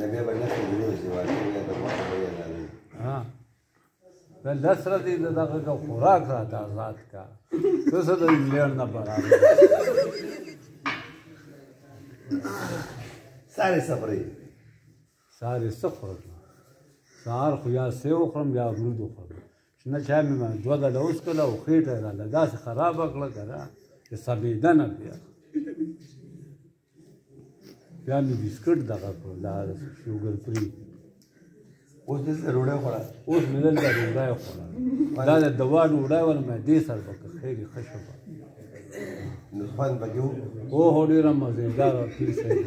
نبی باندې څه دی چې واجب دی دا وخت دی ها دا لس ورځې د دغه خوراک را ته آزاد کا څه څه د انګلند نه برابر ساري صبرې ساري صبر سار خو یا سه وخورم یا غلود وخورم نه چا مې ما دوه د لوس کله او خېټه را لدا خراب کړه کنه چې سبیدنه بیا بیا مې بسکټ دغه کړ دا شوګر فری اوس دې سره ډوډۍ خوړه اوس مې دلته ډوډۍ خوړه دا د دوا ډوډۍ ور مې دې سره به کښېږي ښه شوه نو خوند به کې و هو ډېره مزېداره پیر صاحب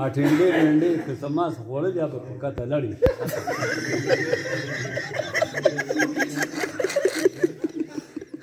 آ ټینډې ټینډې که څه ماس خوړل یا به په کته لړې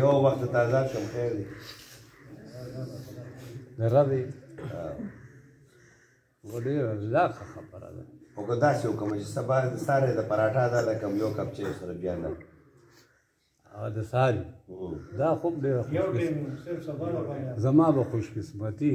یو وخت تازه کم خیر دی نه راځي وړي لا خبره ده او که داسې وکړم چې سبا د سارې د پراټا دا د کم یو کپ چای سره بیا نه هغه د ساري دا خوب ډېر زما به خوش قسمتي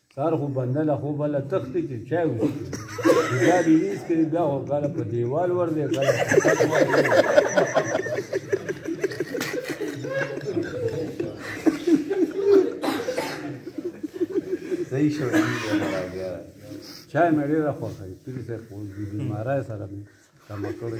سهار خو بنده له خوبه له تښتي چې چای وڅښي چې دا ریلیز کړي بیا خو کله په دیوال ور دی کله په کټ ور دی صحیح شو چای مې ډېره خوښه وي پیر صاحب خو د بیمارۍ سره مې تمه کړې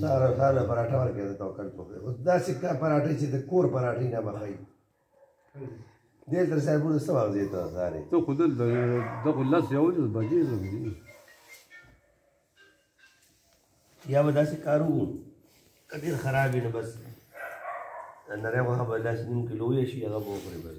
سارا خانه پراټه ورکړه ته توکل په خدای اوس داسې کا پراټه چې د کور پراټه نه بخای دې تر صاحبونو سم او دې ته زارې ته خود د دغه لاس یو د بجې زمدي یا به داسې کارو ډېر خراب نه بس نره هغه بلاس نیم کیلو یې شي هغه به وخوري بس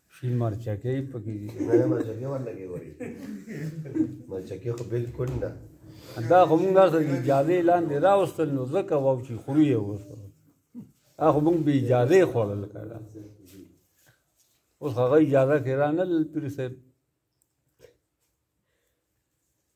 شي مرچکې پکې دي نه مرچکې ورلګي وایي مرچکې خو بالکل نه دا خو موږ سره اجازه لاندې راوستل نو ځکه واو چې خوري یې وسو هغه موږ به اجازه خوړل کړه اوس هغه اجازه کې را نه لل پیر صاحب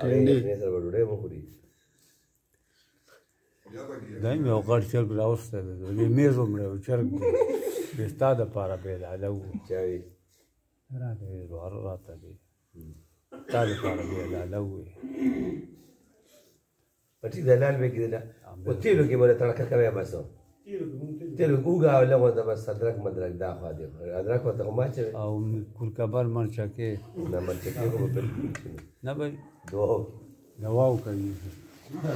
ټینډي دا مې او غړ چرګ راوسته دی دې میز هم راو چرګ دی ستا د پاره پیدا ده و چاوي را دې روار راته دی تا د پاره پیدا ده و پټي د لال به کېدل په تیلو کې بوله تړکه کوي بس تیلو کوګه او لغه د بس ادرک مدرک دا خو دی ادرک ورته ما چې او کور کبر مرچا کې نه مرچا کې نه به دواو دواو کوي